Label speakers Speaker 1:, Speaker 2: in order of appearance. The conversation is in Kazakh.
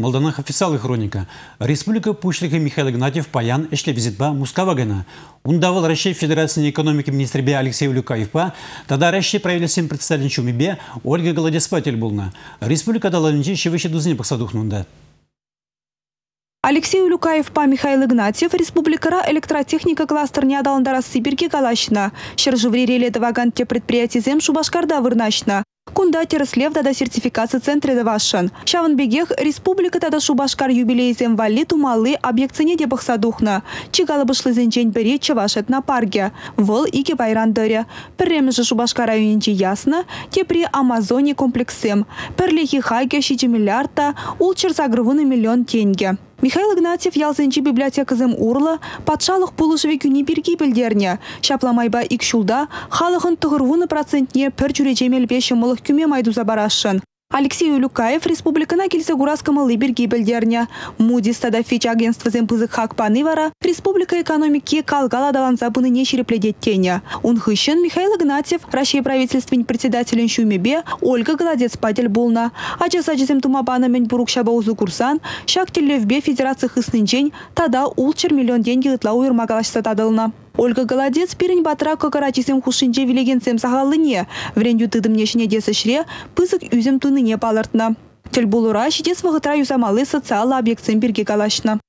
Speaker 1: Молданах официалы хроника. Республика Пушлика Михаил Игнатьев паян эшле визитба Мускавагана. Ундавал Россия Федерации экономики министрбе Алексей Улюкаевпа, тогда Россия правительствен представитель Чумибе Ольга Голодеспатель булна. Республика дала ничего выше дузне посадухнунда.
Speaker 2: Алексей Улюкаев па Михаил Игнатьев республикара электротехника кластерне адалындара Сибирге калашна. Шержеври релетоваган те предприятий зем Шубашкарда вырнашна. Кунда тереслев тада сертификация центре давашын. Шавын бегех республика тада Шубашкар юбилейзем валли тумалы объектсене де бақсадухна. Чигалы бышлы зенчен бере чавашет на парге. Выл ике байран дыре. Пірремжі Шубашкар районенче ясно, те при Амазоне комплексем. Пірлехи хайге шичи миллиарда, улчыр загрывуны миллион тенге. Михаил Игнатьев ялзенчи библиотеказым урла, патшалық пулышыве күні бірге білдерне. Шапламайба икшулда, халығын тұғырвуны процентне пір жүрежемел беші мұлық күме майдуза барашын. Алексей Улюкаев республикана келсе гураскамалы бірге білдерне. Мудис тада фич агентствозен пызык хакпаны вара, республика экономики калгала далан забыны не черепледеттене. Он хыщен Михаил Игнатьев, Россия правительственный председателен Шумебе, Ольга Голодец Патель Булна. Тумабана мен шабаузу курсан, шак телевбе федерация хыснынчен, тада улчер миллион деньги ытла. Ольга Голодец пирень батра кокарачисем хушинче вилегенсем сахалыне. Вренью тыдым нешіне десішре, пызык үзем туныне палыртна. Тіл бұлыра шидес вағытра юзамалы социал объектсен бірге калашна.